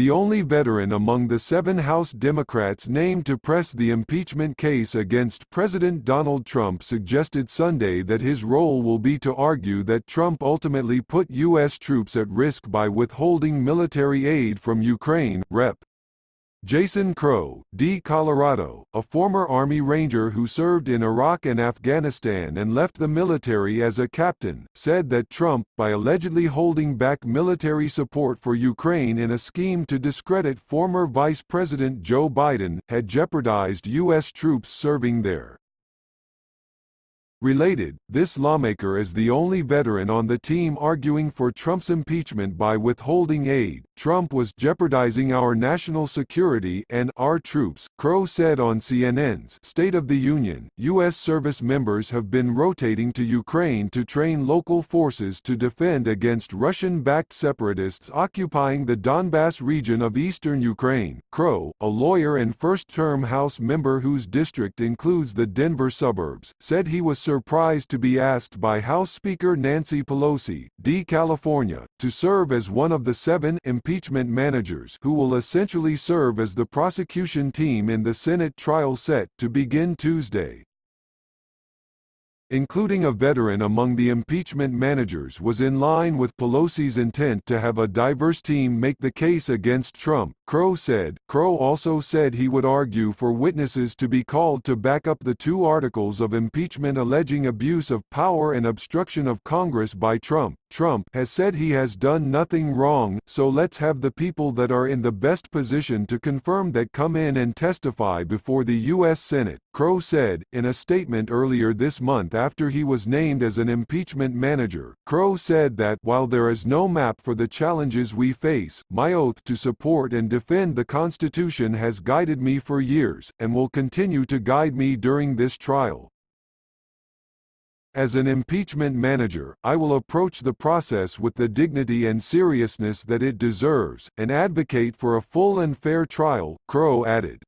the only veteran among the seven House Democrats named to press the impeachment case against President Donald Trump suggested Sunday that his role will be to argue that Trump ultimately put U.S. troops at risk by withholding military aid from Ukraine, Rep. Jason Crow, D. Colorado, a former Army Ranger who served in Iraq and Afghanistan and left the military as a captain, said that Trump, by allegedly holding back military support for Ukraine in a scheme to discredit former Vice President Joe Biden, had jeopardized U.S. troops serving there. Related, this lawmaker is the only veteran on the team arguing for Trump's impeachment by withholding aid. Trump was jeopardizing our national security and our troops, Crow said on CNN's State of the Union. U.S. service members have been rotating to Ukraine to train local forces to defend against Russian backed separatists occupying the Donbass region of eastern Ukraine. Crow, a lawyer and first term House member whose district includes the Denver suburbs, said he was surprised to be asked by House Speaker Nancy Pelosi, D. California, to serve as one of the seven impeachment managers who will essentially serve as the prosecution team in the Senate trial set to begin Tuesday including a veteran among the impeachment managers was in line with Pelosi's intent to have a diverse team make the case against Trump, Crow said. Crow also said he would argue for witnesses to be called to back up the two articles of impeachment alleging abuse of power and obstruction of Congress by Trump. Trump has said he has done nothing wrong, so let's have the people that are in the best position to confirm that come in and testify before the U.S. Senate, Crow said, in a statement earlier this month after he was named as an impeachment manager. Crow said that, while there is no map for the challenges we face, my oath to support and defend the Constitution has guided me for years, and will continue to guide me during this trial. As an impeachment manager, I will approach the process with the dignity and seriousness that it deserves, and advocate for a full and fair trial, Crow added.